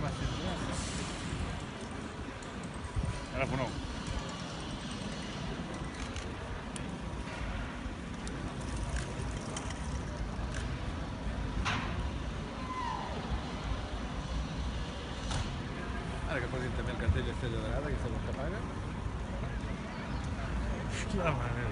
pensa que anava a ser Ara que posin també el cartell Estrella Dorada, que són els que paguen. Hòstia, mare.